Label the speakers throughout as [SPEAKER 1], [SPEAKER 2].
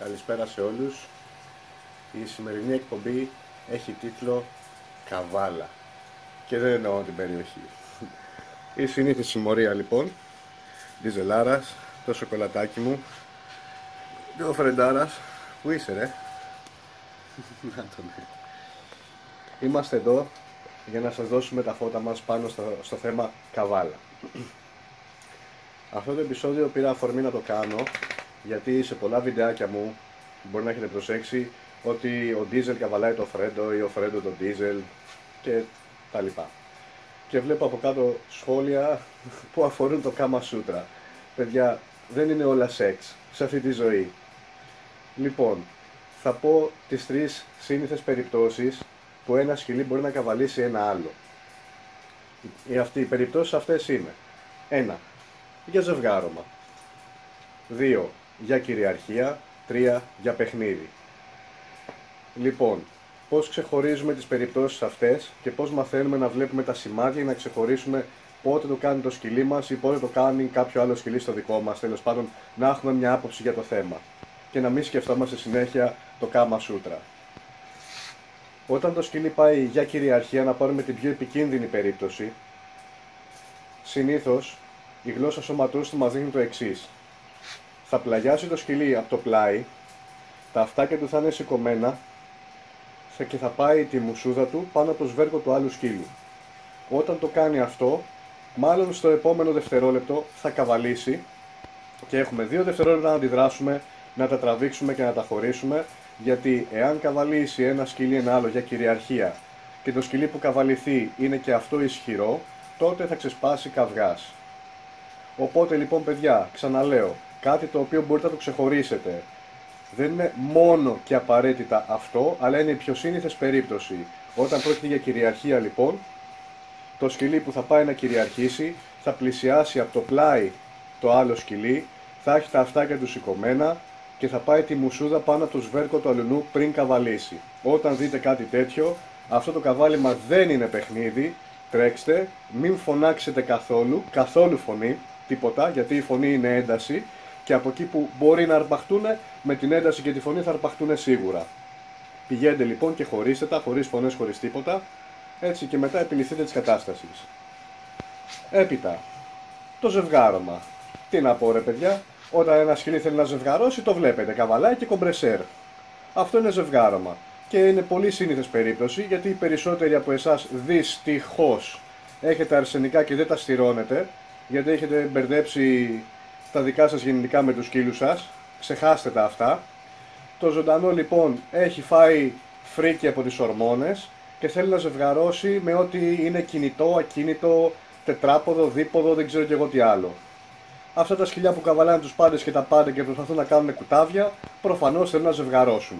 [SPEAKER 1] Καλησπέρα σε όλους. Η σημερινή εκπομπή έχει τίτλο Καβάλα. Και δεν εννοώ την περιοχή. Η συνήθι συμμορία λοιπόν, Διζελάρας, το σοκολατάκι μου, ο Φρεντάρας, που είσαι ρε; Να τον ναι. Είμαστε εδώ για να σας δώσουμε τα φώτα μας πάνω στο, στο θέμα Καβάλα. Αυτό το επεισόδιο πήρα αφορμή να το κάνω γιατί σε πολλά βιντεάκια μου μπορεί να έχετε προσέξει ότι ο Diesel καβαλάει το Φρέντο ή ο Φρέντο το Diesel και τα λοιπά. Και βλέπω από κάτω σχόλια που αφορούν το Kama Sutra. Παιδιά, δεν είναι όλα σεξ σε αυτή τη ζωή. Λοιπόν, θα πω τις τρεις σύνηθες περιπτώσεις που ένα σκυλί μπορεί να καβαλήσει ένα άλλο. Οι, αυτοί, οι περιπτώσεις αυτές είναι 1. Για ζευγάρωμα 2 για κυριαρχία, 3 για παιχνίδι. Λοιπόν, πώς ξεχωρίζουμε τις περιπτώσεις αυτές και πώς μαθαίνουμε να βλέπουμε τα σημάδια για να ξεχωρίσουμε πότε το κάνει το σκυλί μας ή πότε το κάνει κάποιο άλλο σκυλί στο δικό μας, τέλος πάντων να έχουμε μια άποψη για το θέμα και να μην σκεφτόμαστε συνέχεια το κάμα σούτρα. Όταν το σκυλί πάει για κυριαρχία, να πάρουμε την πιο επικίνδυνη περίπτωση, συνήθως η γλώσσα σώματός του μας δείχνει το εξής θα πλαγιάσει το σκυλί από το πλάι, τα αυτάκια του θα είναι σηκωμένα και θα πάει τη μουσούδα του πάνω από το σβέρκο του άλλου σκύλου. Όταν το κάνει αυτό, μάλλον στο επόμενο δευτερόλεπτο θα καβαλήσει και έχουμε δύο δευτερόλεπτα να αντιδράσουμε, να τα τραβήξουμε και να τα χωρίσουμε, γιατί εάν καβαλήσει ένα σκυλί ένα άλλο για κυριαρχία και το σκυλί που καβαληθεί είναι και αυτό ισχυρό, τότε θα ξεσπάσει καυγάς. Οπότε λοιπόν παιδιά, ξαναλέω, κάτι το οποίο μπορείτε να το ξεχωρίσετε. Δεν είναι μόνο και απαραίτητα αυτό, αλλά είναι η πιο σύνηθες περίπτωση. Όταν πρόκειται για κυριαρχία λοιπόν, το σκυλί που θα πάει να κυριαρχήσει θα πλησιάσει από το πλάι το άλλο σκυλί, θα έχει τα αυτάκια του σηκωμένα και θα πάει τη μουσούδα πάνω από το σβέρκο του αλουνού πριν καβαλήσει. Όταν δείτε κάτι τέτοιο, αυτό το καβάλιμα δεν είναι παιχνίδι, τρέξτε, μην φωνάξετε καθόλου, καθόλου φωνή, τίποτα, γιατί η φωνή είναι ένταση και από εκεί που μπορεί να αρπαχτούν, με την ένταση και τη φωνή θα αρπαχτούν σίγουρα. Πηγαίνετε λοιπόν και χωρίστε τα, χωρίς φωνές, χωρίς τίποτα, έτσι και μετά επιληθείτε της κατάστασης. Έπειτα, το ζευγάρωμα. Τι να πω ρε παιδιά, όταν ένα σκυλί θέλει να ζευγαρώσει το βλέπετε, καβαλάει και κομπρεσέρ. Αυτό είναι ζευγάρωμα. Και είναι πολύ σύνηθες περίπτωση γιατί οι περισσότεροι από εσάς δυστυχώς έχετε αρσενικά και δεν τα στηρώνετε γιατί έχετε μπερδέψει τα δικά σας γεννητικά με τους σκύλους σας, ξεχάστε τα αυτά. Το ζωντανό λοιπόν έχει φάει φρίκι από τις ορμόνες και θέλει να ζευγαρώσει με ό,τι είναι κινητό, ακίνητο, τετράποδο, δίποδο, δεν ξέρω και εγώ τι άλλο. Αυτά τα σκυλιά που καβαλάνε τους πάντες και τα πάντα και προσπαθούν να κάνουν κουτάβια, προφανώς θέλουν να ζευγαρώσουν.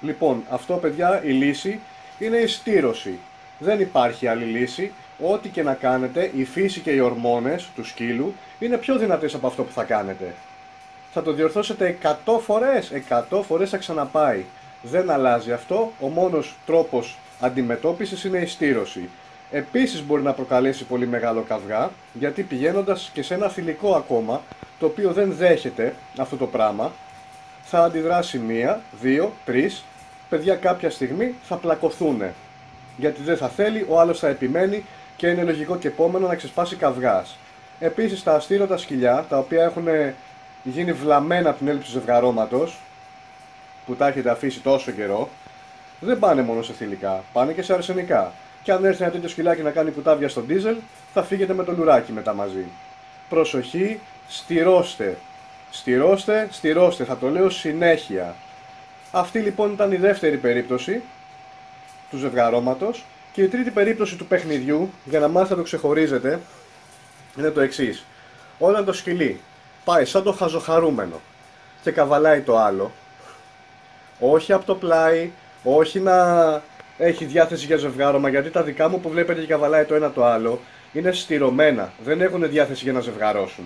[SPEAKER 1] Λοιπόν, αυτό παιδιά η λύση είναι η στήρωση. Δεν υπάρχει άλλη λύση ό,τι και να κάνετε, η φύση και οι ορμόνες του σκύλου είναι πιο δυνατές από αυτό που θα κάνετε. Θα το διορθώσετε 100 φορές, 100 φορές θα ξαναπάει. Δεν αλλάζει αυτό, ο μόνος τρόπος αντιμετώπισης είναι η στήρωση. Επίσης μπορεί να προκαλέσει πολύ μεγάλο καυγά, γιατί πηγαίνοντας και σε ένα θηλυκό ακόμα, το οποίο δεν δέχεται αυτό το πράγμα, θα αντιδράσει μία, δύο, τρεις, παιδιά κάποια στιγμή θα πλακωθούν. Γιατί δεν θα θέλει, ο άλλος θα επιμένει και είναι λογικό και επόμενο να ξεσπάσει καυγάς. Επίσης τα αστήρωτα σκυλιά, τα οποία έχουν γίνει βλαμμένα από την έλλειψη ζευγαρώματος, που τα έχετε αφήσει τόσο καιρό, δεν πάνε μόνο σε θηλυκά, πάνε και σε αρσενικά. Και αν έρθει ένα τέτοιο σκυλάκι να κάνει κουτάβια στον ντίζελ, θα φύγετε με το λουράκι μετά μαζί. Προσοχή, στηρώστε. Στηρώστε, στηρώστε, θα το λέω συνέχεια. Αυτή λοιπόν ήταν η δεύτερη περίπτωση του ζευγαρώματος και η τρίτη περίπτωση του παιχνιδιού, για να μάθετε να το ξεχωρίζετε, είναι το εξής. Όταν το σκυλί πάει σαν το χαζοχαρούμενο και καβαλάει το άλλο, όχι από το πλάι, όχι να έχει διάθεση για ζευγάρωμα, γιατί τα δικά μου που βλέπετε και καβαλάει το ένα το άλλο, είναι στηρωμένα, δεν έχουν διάθεση για να ζευγαρώσουν.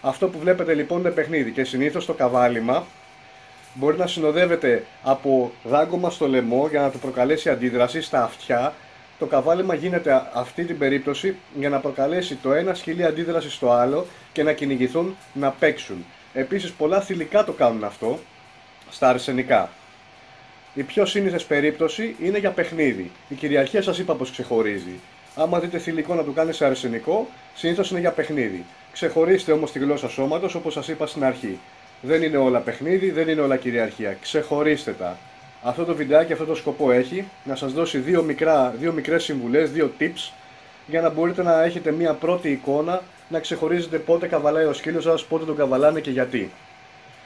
[SPEAKER 1] Αυτό που βλέπετε λοιπόν είναι παιχνίδι και συνήθως το καβάλιμα μπορεί να συνοδεύεται από δάγκωμα στο λαιμό για να του προκαλέσει αντίδραση στα αυτιά το καβάλιμα γίνεται αυτή την περίπτωση για να προκαλέσει το ένα σκυλί αντίδρασης στο άλλο και να κυνηγηθούν να παίξουν. Επίσης πολλά θηλυκά το κάνουν αυτό στα αρσενικά. Η πιο σύνηθες περίπτωση είναι για παιχνίδι. Η κυριαρχία σας είπα πως ξεχωρίζει. Άμα δείτε θηλυκό να του κάνει σε αρσενικό, συνήθως είναι για παιχνίδι. Ξεχωρίστε όμως τη γλώσσα σώματος όπως σας είπα στην αρχή. Δεν είναι όλα παιχνίδι, δεν είναι όλα κυριαρχία. Ξεχωρίστε τα. Αυτό το βιντεάκι αυτό το σκοπό έχει να σας δώσει δύο, μικρά, δύο μικρές συμβουλές, δύο tips για να μπορείτε να έχετε μια πρώτη εικόνα να ξεχωρίζετε πότε καβαλάει ο σκύλος σας, πότε τον καβαλάνε και γιατί.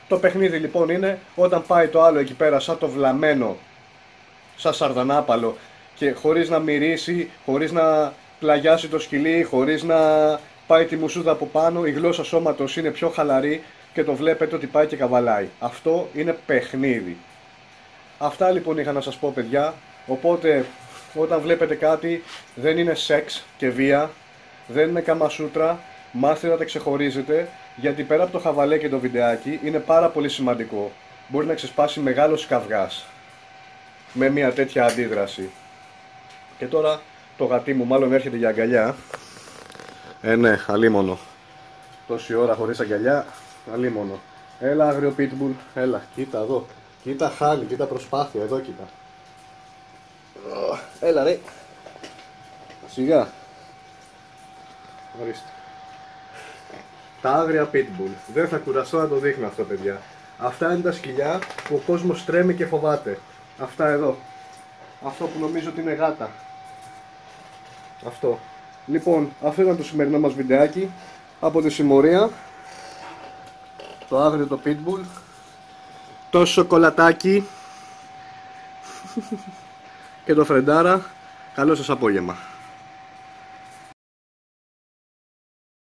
[SPEAKER 1] Το παιχνίδι λοιπόν είναι όταν πάει το άλλο εκεί πέρα σαν το βλαμένο, σαν σαρδανάπαλο και χωρίς να μυρίσει, χωρίς να πλαγιάσει το σκυλί, χωρίς να πάει τη μουσούδα από πάνω, η γλώσσα σώματος είναι πιο χαλαρή και το βλέπετε ότι πάει και καβαλάει. Αυτό είναι παιχνίδι. Αυτά λοιπόν είχα να σας πω παιδιά. Οπότε όταν βλέπετε κάτι δεν είναι σεξ και βία, δεν είναι καμασούτρα, μάθετε να τα ξεχωρίζετε γιατί πέρα από το χαβαλέ και το βιντεάκι είναι πάρα πολύ σημαντικό. Μπορεί να ξεσπάσει μεγάλος καυγάς με μια τέτοια αντίδραση. Και τώρα το γατί μου μάλλον έρχεται για αγκαλιά. Ε ναι, αλίμονο. Τόση ώρα χωρίς αγκαλιά, αλίμονο. Έλα άγριο pitbull, έλα, κοίτα εδώ. Κοίτα χάλι, κοίτα προσπάθεια, εδώ κοίτα. Έλα ρε. Σιγά. Ορίστε. Τα άγρια pitbull. Δεν θα κουραστώ να το δείχνω αυτό παιδιά. Αυτά είναι τα σκυλιά που ο κόσμος τρέμει και φοβάται. Αυτά εδώ. Αυτό που νομίζω ότι είναι γάτα. Αυτό. Λοιπόν, αυτό ήταν το σημερινό μας βιντεάκι από τη συμμορία. Το άγριο το pitbull το σοκολατάκι και το φρεντάρα. Καλό σας απόγευμα.